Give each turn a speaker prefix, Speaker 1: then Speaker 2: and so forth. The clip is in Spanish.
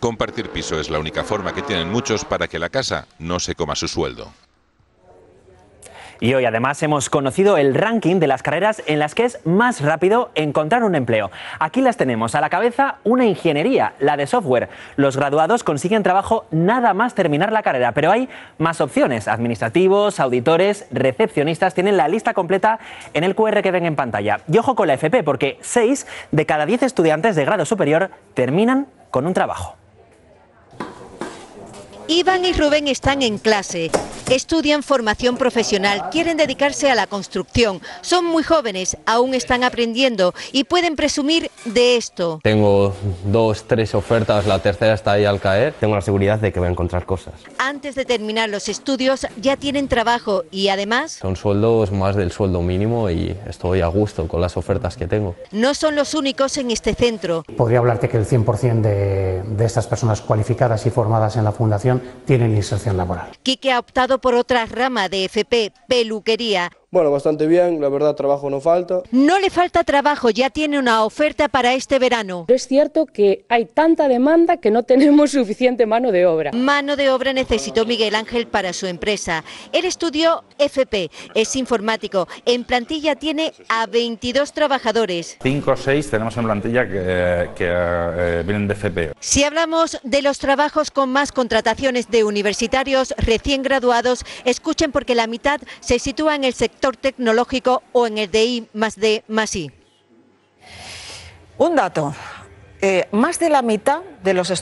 Speaker 1: Compartir piso es la única forma que tienen muchos para que la casa no se coma su sueldo.
Speaker 2: Y hoy además hemos conocido el ranking de las carreras en las que es más rápido encontrar un empleo. Aquí las tenemos. A la cabeza una ingeniería, la de software. Los graduados consiguen trabajo nada más terminar la carrera, pero hay más opciones. Administrativos, auditores, recepcionistas. Tienen la lista completa en el QR que ven en pantalla. Y ojo con la FP, porque 6 de cada 10 estudiantes de grado superior terminan con un trabajo.
Speaker 3: Iván y Rubén están en clase, estudian formación profesional, quieren dedicarse a la construcción, son muy jóvenes, aún están aprendiendo y pueden presumir de esto.
Speaker 4: Tengo dos, tres ofertas, la tercera está ahí al caer. Tengo la seguridad de que voy a encontrar cosas.
Speaker 3: Antes de terminar los estudios ya tienen trabajo y además
Speaker 4: Son sueldos más del sueldo mínimo y estoy a gusto con las ofertas que tengo.
Speaker 3: no son los únicos en este centro.
Speaker 5: Podría hablarte que el 100% de, de estas personas cualificadas y formadas en la Fundación tienen inserción laboral.
Speaker 3: Quique ha optado por otra rama de FP, peluquería.
Speaker 6: Bueno, bastante bien, la verdad trabajo no falta.
Speaker 3: No le falta trabajo, ya tiene una oferta para este verano.
Speaker 7: Pero es cierto que hay tanta demanda que no tenemos suficiente mano de obra.
Speaker 3: Mano de obra necesitó Miguel Ángel para su empresa. Él estudió FP, es informático. En plantilla tiene a 22 trabajadores.
Speaker 8: Cinco o seis tenemos en plantilla que, que, eh, vienen de FP.
Speaker 3: Si hablamos de los trabajos con más contrataciones de universitarios recién graduados, escuchen porque la mitad se sitúa en el tecnológico o en el de I más D más I.
Speaker 9: Un dato. Eh, más de la mitad de los estudiantes